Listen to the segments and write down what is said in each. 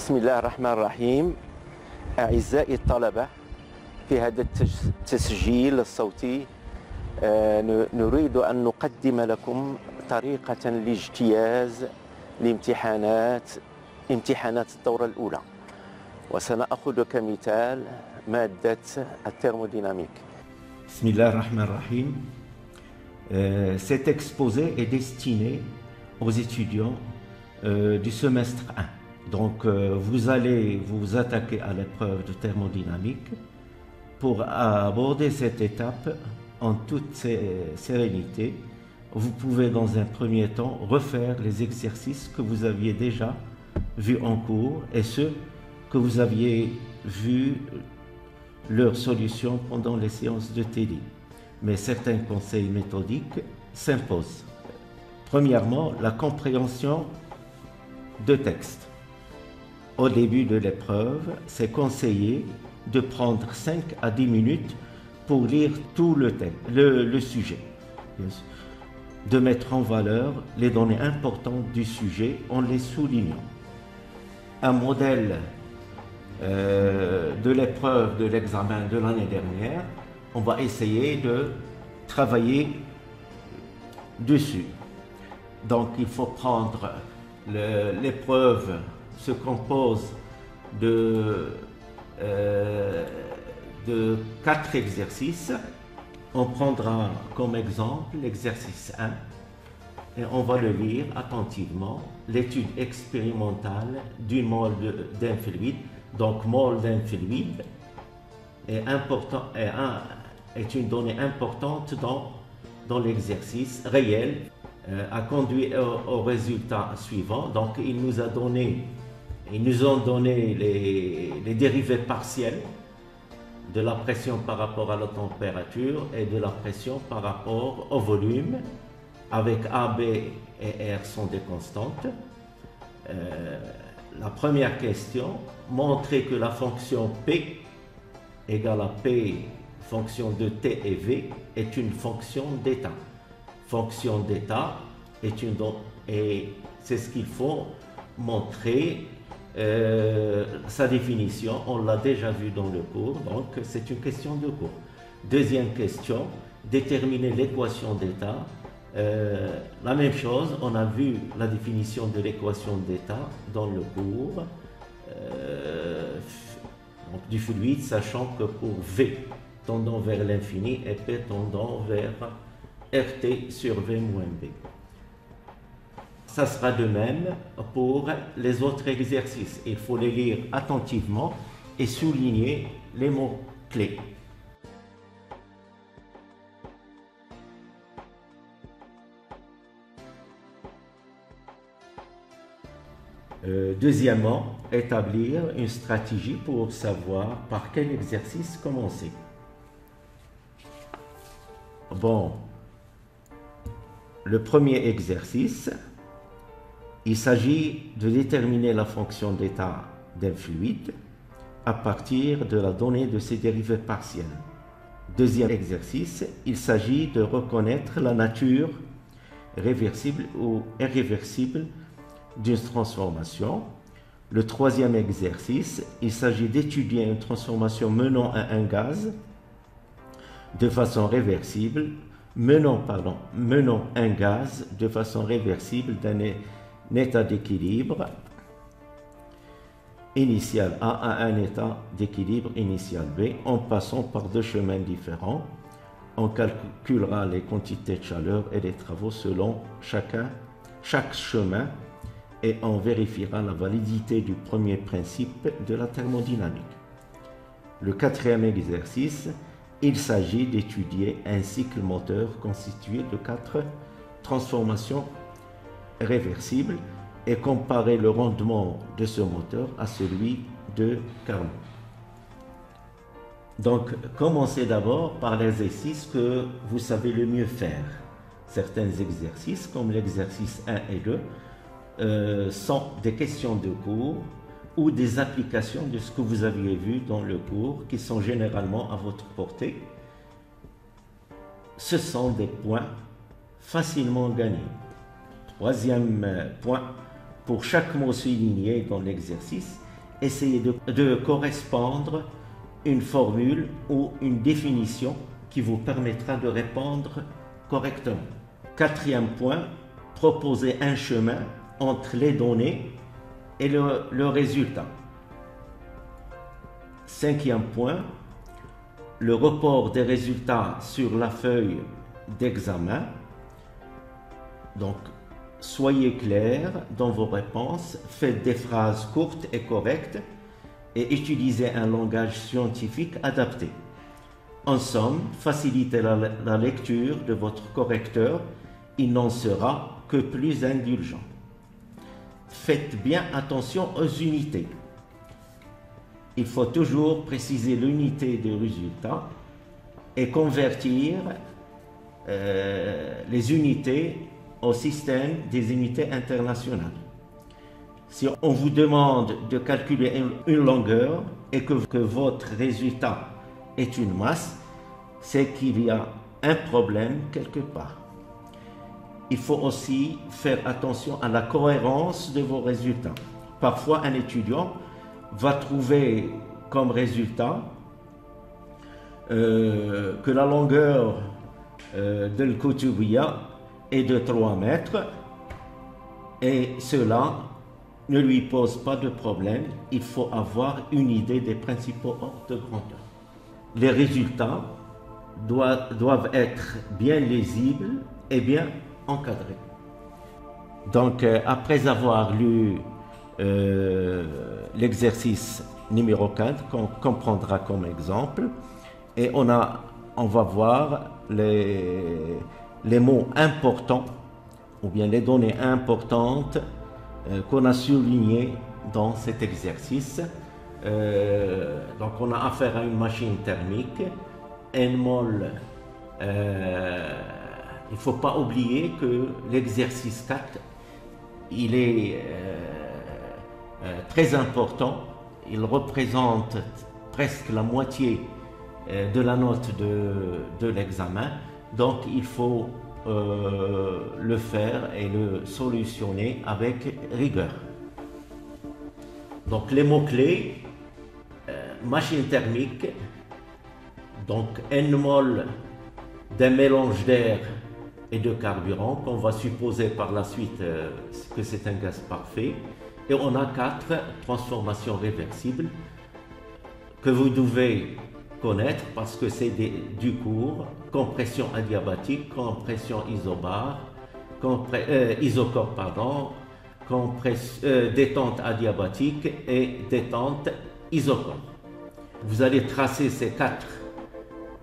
بسم الله الرحمن الرحيم أعزائي الطلبة في هذا التسجيل الصوتي آه، نريد أن نقدم لكم طريقة لاجتياز لامتحانات امتحانات الدورة الأولى وسنأخذ كمثال مادة الثيرموديناميك Bismillah ar-Rahman ar-Rahim. Euh, cet exposé est destiné aux étudiants euh, du semestre 1. Donc, euh, vous allez vous attaquer à l'épreuve de thermodynamique pour aborder cette étape en toute sé- sérénité. Vous pouvez dans un premier temps refaire les exercices que vous aviez déjà vus en cours et ceux que vous aviez vus leur solution pendant les séances de TD. Mais certains conseils méthodiques s'imposent. Premièrement, la compréhension de texte. Au début de l'épreuve, c'est conseillé de prendre 5 à 10 minutes pour lire tout le le, sujet. De mettre en valeur les données importantes du sujet en les soulignant. Un modèle euh, de l'épreuve de l'examen de l'année dernière, on va essayer de travailler dessus. Donc il faut prendre l'épreuve se compose de, euh, de quatre exercices. On prendra comme exemple l'exercice 1 et on va le lire attentivement. L'étude expérimentale du mol de- d'un fluide, donc mol d'un fluide, est, important, est, un- est une donnée importante dans, dans l'exercice réel, euh, a conduit au résultat suivant. Donc, il nous a donné, ils nous ont donné les, dérivés partiels de la pression par rapport à la température et de la pression par rapport au volume, avec A, B et R sont des constantes. Euh, la première question, montrer que la fonction P égale à P fonction de T et V est une fonction d'état. Fonction d'état est une et c'est ce qu'il faut montrer. Euh, sa définition, on l'a déjà vu dans le cours, donc c'est une question de cours. Deuxième question, déterminer l'équation d'état. Euh, la même chose, on a vu la définition de l'équation d'état dans le cours. Euh, du fluide, sachant que pour V tendant vers l'infini et P tendant vers RT sur V moins B. Ça sera de même pour les autres exercices. Il faut les lire attentivement et souligner les mots clés. Euh, deuxièmement, établir une stratégie pour savoir par quel exercice commencer. Bon, le premier exercice, il s'agit de déterminer la fonction d'état d'un fluide à partir de la donnée de ses dérivés partiels. Deuxième exercice, il s'agit de reconnaître la nature réversible ou irréversible d'une transformation. Le troisième exercice, il s'agit d'étudier une transformation menant à un gaz de façon réversible, menant, pardon, menant un gaz de façon réversible d'un état d'équilibre initial A à un état d'équilibre initial B en passant par deux chemins différents. On calculera les quantités de chaleur et les travaux selon chacun, chaque chemin et on vérifiera la validité du premier principe de la thermodynamique. Le quatrième exercice, il s'agit d'étudier un cycle moteur constitué de quatre transformations réversibles et comparer le rendement de ce moteur à celui de Carnot. Donc, commencez d'abord par l'exercice que vous savez le mieux faire. Certains exercices, comme l'exercice 1 et 2, euh, sont des questions de cours ou des applications de ce que vous aviez vu dans le cours qui sont généralement à votre portée. Ce sont des points facilement gagnés. Troisième euh, point, pour chaque mot souligné dans l'exercice, essayez de, correspondre une formule ou une définition qui vous permettra de répondre correctement. Quatrième point, proposer un chemin entre les données et le, le résultat. Cinquième point, le report des résultats sur la feuille d'examen. Donc, soyez clair dans vos réponses, faites des phrases courtes et correctes et utilisez un langage scientifique adapté. En somme, facilitez la, lecture de votre correcteur, il n'en sera que plus indulgent. Faites bien attention aux unités. Il faut toujours préciser l'unité des résultats et convertir euh, les unités au système des unités internationales. Si on vous demande de calculer une, longueur et que, que votre résultat est une masse, c'est qu'il y a un problème quelque part. Il faut aussi faire attention à la cohérence de vos résultats. Parfois, un étudiant va trouver comme résultat euh, que la longueur euh, de l'Koutoubia de 3 mètres et cela ne lui pose pas de problème. Il faut avoir une idée des principaux ordres de grandeur. Les résultats doivent, être bien lisibles et bien encadrés. Donc, euh, après avoir lu euh, l'exercice numéro 4 qu'on prendra comme exemple. Et on, a, on va voir les, les mots importants ou bien les données importantes euh, qu'on a soulignées dans cet exercice. Euh, donc on a affaire à une machine thermique, N mol. Euh, il ne faut pas oublier que l'exercice 4, il est très important. Il représente presque la moitié de la note de l'examen. Donc il faut euh, le faire et le solutionner avec rigueur. Donc les mots-clés, euh, machine thermique, donc N mol d'un mélange d'air et de carburant, qu'on va supposer par la suite euh, que c'est un gaz parfait. Et on a quatre transformations réversibles que vous devez connaître parce que c'est du cours. Compression adiabatique, compression isobar, compré, euh, pardon, euh, détente adiabatique et détente isocore. Vous allez tracer ces quatre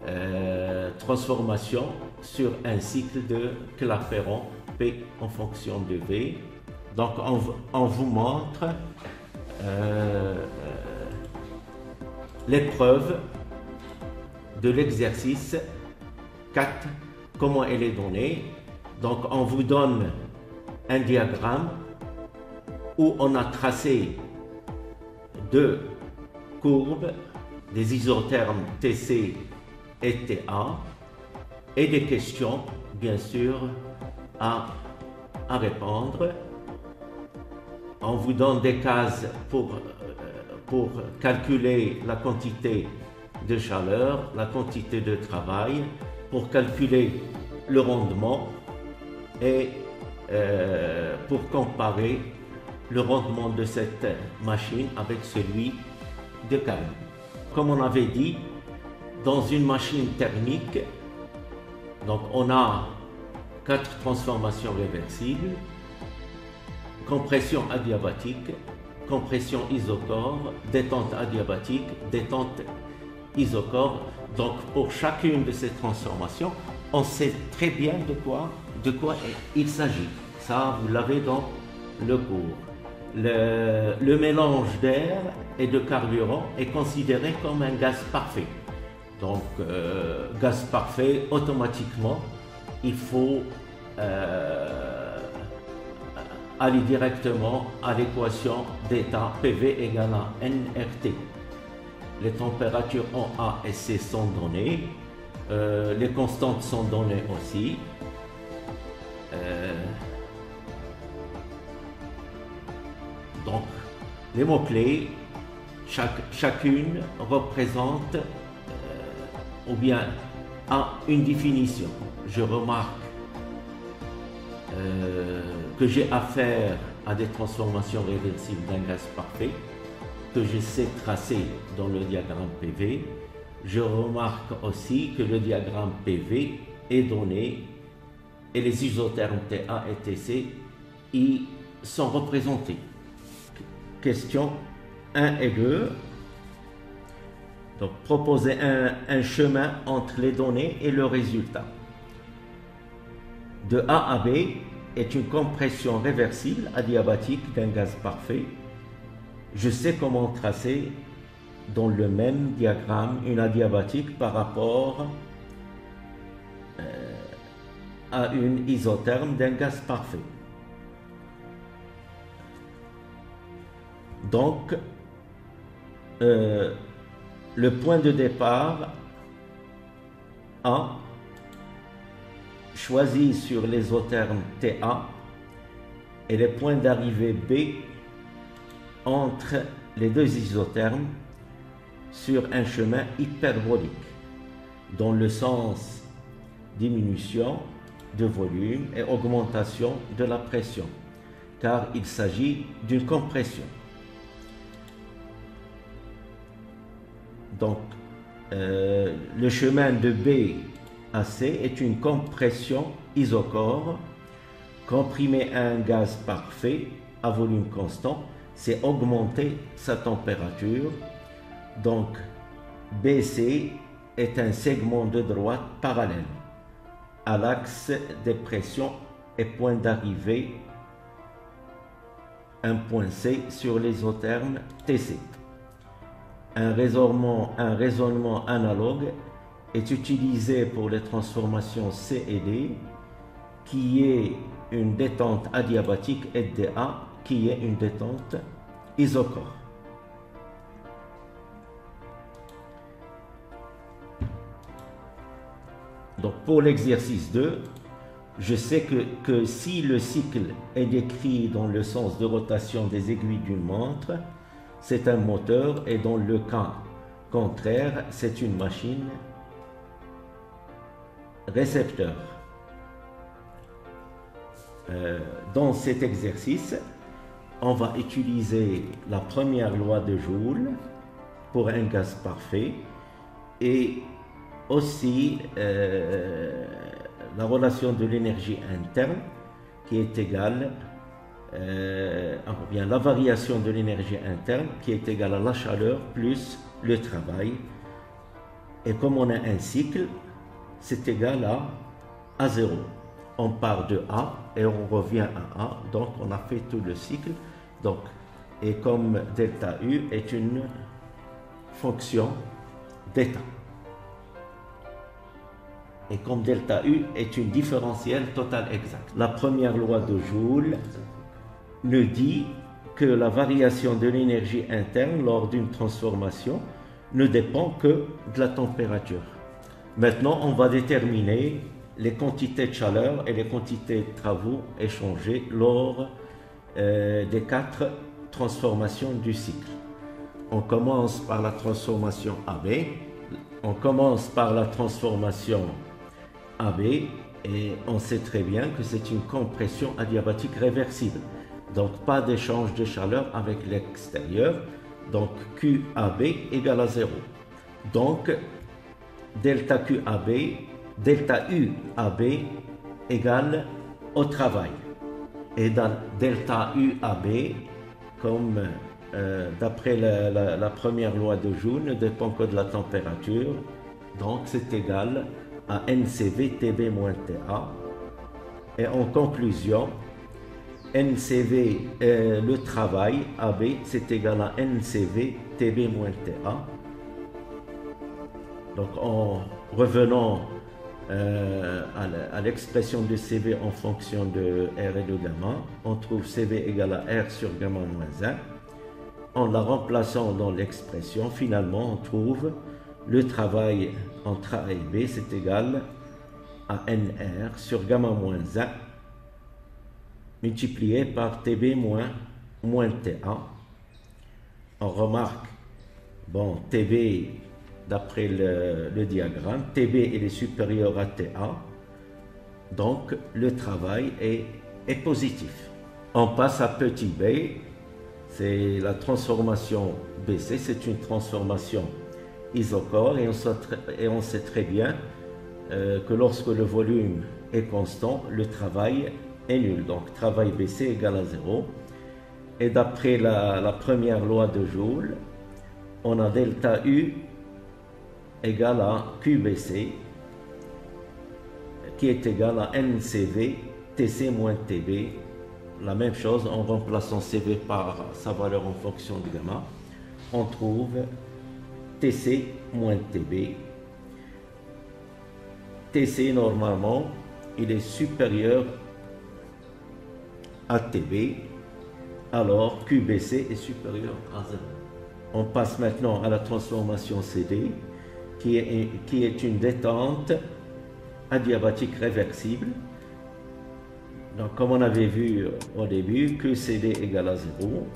euh, transformations sur un cycle de Clapeyron P en fonction de V donc on, on vous montre euh, l'épreuve de l'exercice 4, comment elle est donnée. Donc on vous donne un diagramme où on a tracé deux courbes, des isothermes TC et TA, et des questions, bien sûr, à, répondre on vous donne des cases pour, pour calculer la quantité de chaleur, la quantité de travail, pour calculer le rendement et euh, pour comparer le rendement de cette machine avec celui de calme. Comme on avait dit, dans une machine thermique, donc on a quatre transformations réversibles compression adiabatique, compression isocore, détente adiabatique, détente isocore. Donc pour chacune de ces transformations, on sait très bien de quoi, de quoi il s'agit. Ça, vous l'avez dans le cours. Le, le mélange d'air et de carburant est considéré comme un gaz parfait. Donc, euh, gaz parfait, automatiquement, il faut euh, aller directement à l'équation d'état PV égale à nRT. Les températures en A et C sont données, euh, les constantes sont données aussi. Euh, donc, les mots-clés, chacune représente euh, ou bien a une définition. Je remarque que j'ai affaire à des transformations réversibles d'un gaz parfait que je sais tracer dans le diagramme PV. Je remarque aussi que le diagramme PV est donné et les isothermes TA et TC y sont représentés. Question 1 et 2. Donc, proposer un, un chemin entre les données et le résultat. De A à B est une compression réversible adiabatique d'un gaz parfait. Je sais comment tracer dans le même diagramme une adiabatique par rapport euh, à une isotherme d'un gaz parfait. Donc, euh, le point de départ A choisi sur l'isotherme TA et le point d'arrivée B entre les deux isothermes sur un chemin hyperbolique dans le sens diminution de volume et augmentation de la pression, car il s'agit d'une compression. Donc, euh, le chemin de B à C est une compression isocore. Comprimer un gaz parfait à volume constant, c'est augmenter sa température. Donc, BC est un segment de droite parallèle à l'axe des pressions et point d'arrivée un point C sur l'isotherme TC un raisonnement, un raisonnement analogue est utilisé pour les transformations C et D, qui est une détente adiabatique, et DA, qui est une détente isocore. Donc pour l'exercice 2, je sais que, que si le cycle est décrit dans le sens de rotation des aiguilles d'une montre, c'est un moteur et dans le cas contraire, c'est une machine récepteur. Euh, dans cet exercice, on va utiliser la première loi de Joule pour un gaz parfait et aussi euh, la relation de l'énergie interne qui est égale euh, la variation de l'énergie interne qui est égale à la chaleur plus le travail. Et comme on a un cycle, c'est égal à A0. On part de A et on revient à A, donc on a fait tout le cycle. Donc, et comme delta U est une fonction d'état. Et comme delta U est une différentielle totale exacte. La première loi de Joule ne dit que la variation de l'énergie interne lors d'une transformation ne dépend que de la température. Maintenant, on va déterminer les quantités de chaleur et les quantités de travaux échangés lors euh, des quatre transformations du cycle. On commence par la transformation AB. On commence par la transformation AB et on sait très bien que c'est une compression adiabatique réversible. Donc pas d'échange de chaleur avec l'extérieur. Donc QAB égale à 0. Donc delta QAB, delta UAB égale au travail. Et delta UAB, comme euh, d'après la, la, première loi de Joule, ne dépend que de la température. Donc c'est égal à NCV TB moins TA. Et en conclusion, NCV, euh, le travail, AB, c'est égal à NCV, TB moins TA. Donc en revenant euh, à l'expression de CV en fonction de R et de gamma, on trouve CV égal à R sur gamma moins 1. En la remplaçant dans l'expression, finalement, on trouve le travail entre A et B, c'est égal à NR sur gamma moins 1 multiplié par TB moins, moins TA. On remarque Bon, TB, d'après le, diagramme, TB est supérieur à TA, donc le travail est, positif. On passe à petit b, c'est la transformation BC, c'est une transformation isocore et on sait, très bien euh, que lorsque le volume est constant, le travail est nul. Donc travail BC égale à 0. Et d'après la, première loi de Joule, on a delta U égale à QBC qui est égal à NCV TC moins TB. La même chose en remplaçant CV par sa valeur en fonction du gamma. On trouve TC moins TB. TC normalement, il est supérieur à TB, alors QBC est supérieur à 0. On passe maintenant à la transformation CD, qui est, une détente adiabatique réversible. Donc, comme on avait vu au début, QCD égale à 0.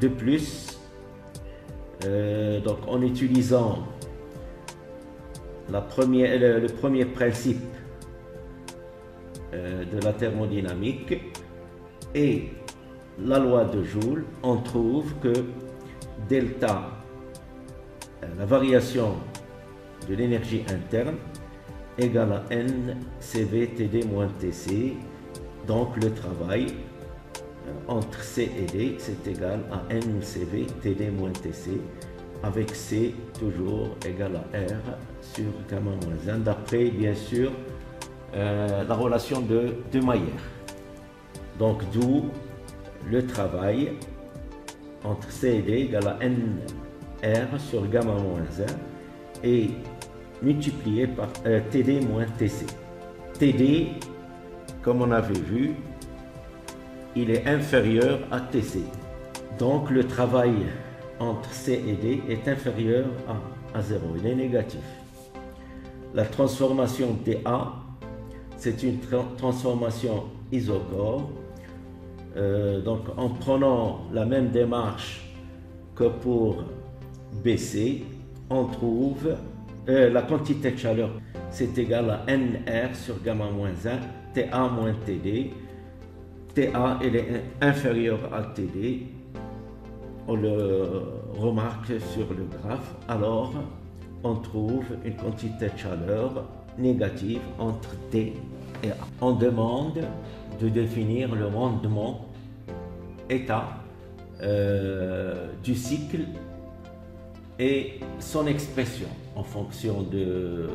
De plus, euh, donc en utilisant le, premier principe euh, de la thermodynamique et la loi de Joule, on trouve que delta, euh, la variation de l'énergie interne, égale à N CV TD moins TC. Donc le travail entre C et D, c'est égal à NCV TD moins TC, avec C toujours égal à R sur gamma moins 1, d'après bien sûr euh, la relation de, de Maillard. Donc d'où le travail entre C et D égale à NR sur gamma moins 1 et multiplié par euh, TD moins TC. TD, comme on avait vu, il est inférieur à TC. Donc le travail entre C et D est inférieur à, à 0, il est négatif. La transformation TA, c'est une tra transformation isocore. Euh, donc en prenant la même démarche que pour BC, on trouve euh, la quantité de chaleur, c'est égal à NR sur gamma moins 1, TA moins TD. TA elle est inférieur à TD. On le remarque sur le graphe. Alors, on trouve une quantité de chaleur négative entre T et A. On demande de définir le rendement état euh, du cycle et son expression en fonction de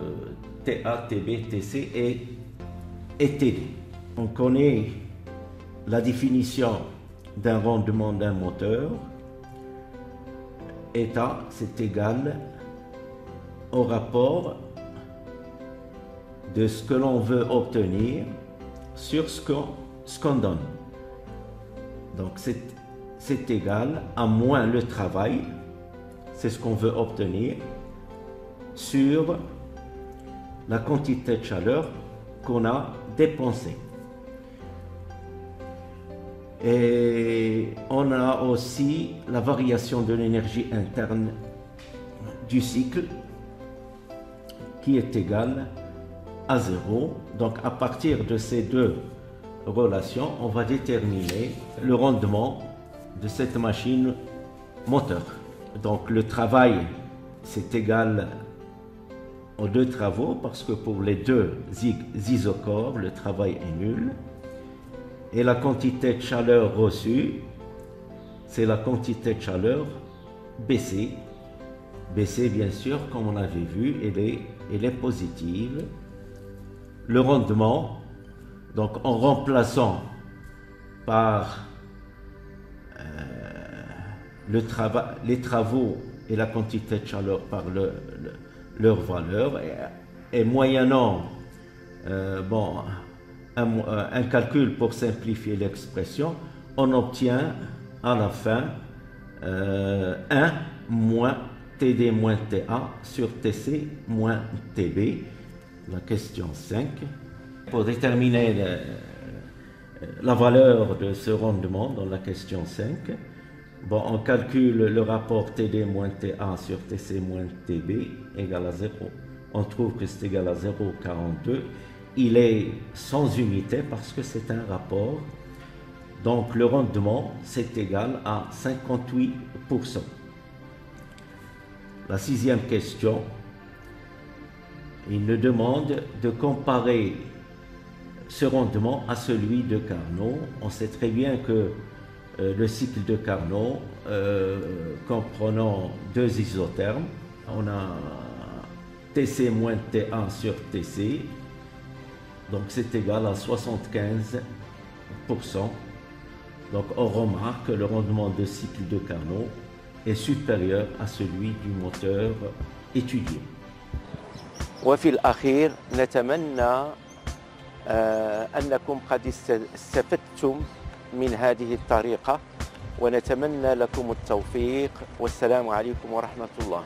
TA, TB, TC et, TD. On connaît la définition d'un rendement d'un moteur. État, c'est égal au rapport de ce que l'on veut obtenir sur ce qu'on donne. Donc c'est égal à moins le travail, c'est ce qu'on veut obtenir, sur la quantité de chaleur qu'on a dépensée. Et on a aussi la variation de l'énergie interne du cycle qui est égale à zéro. Donc à partir de ces deux relations, on va déterminer le rendement de cette machine moteur. Donc le travail, c'est égal deux travaux parce que pour les deux isocores, le travail est nul. Et la quantité de chaleur reçue, c'est la quantité de chaleur BC. BC, bien sûr, comme on avait vu, elle est, elle est positive. Le rendement, donc en remplaçant par euh, le travail, les travaux et la quantité de chaleur par le leur valeur et, moyennant euh, bon, un, un, calcul pour simplifier l'expression, on obtient à la fin euh, 1 moins TD moins TA sur TC moins TB, la question 5. Pour déterminer la valeur de ce rendement dans la question 5, Bon, on calcule le rapport TD moins TA sur TC moins TB égale à 0. On trouve que c'est égal à 0,42. Il est sans unité parce que c'est un rapport. Donc le rendement, c'est égal à 58%. La sixième question, il nous demande de comparer ce rendement à celui de Carnot. On sait très bien que euh, le cycle de Carnot, euh, comprenant deux isothermes, on a TC moins T1 sur TC, donc c'est égal à 75%. Donc on remarque que le rendement de cycle de Carnot est supérieur à celui du moteur étudié. وفي الأخير نتمنى آه، أنكم قد است- استفدتم من هذه الطريقة ونتمنى لكم التوفيق والسلام عليكم ورحمة الله.